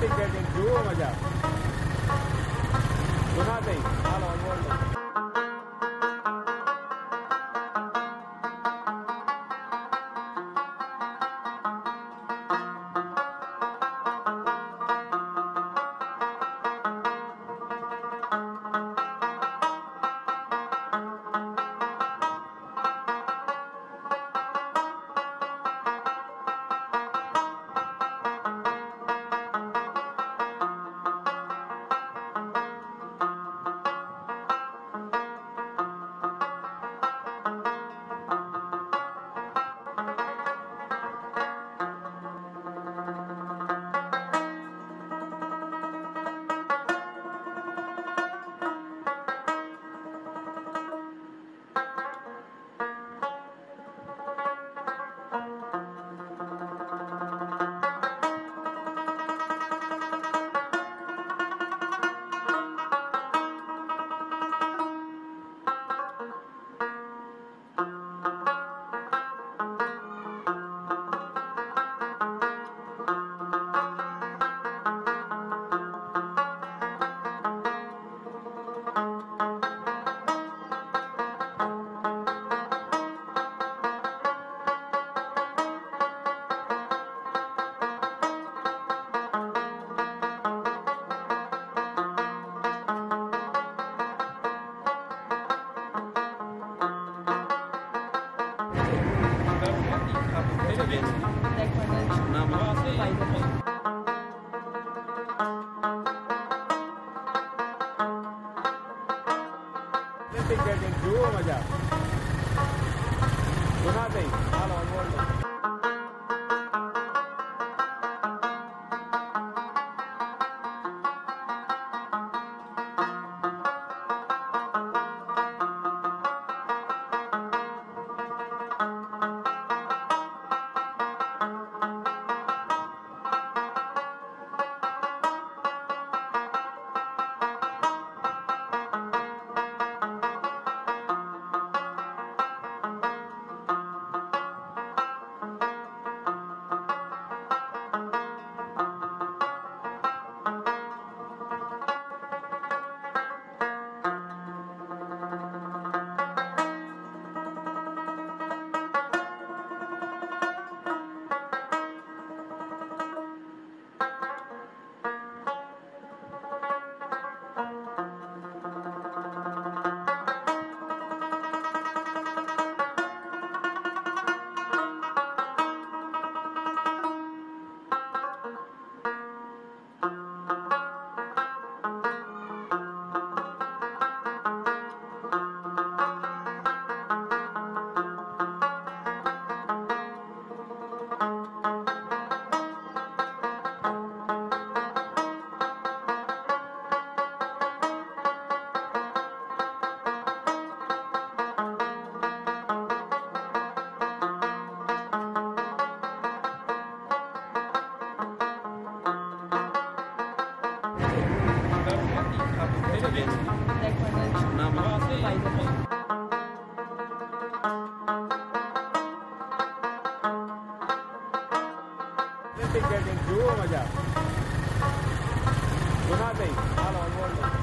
टिकट जो मज़ा सुना दे हाल ऑन बोल Let me get into it, my dear. Good night. Não, mas... Take care, thank you, Maja. Good night, mate. Hello, good night.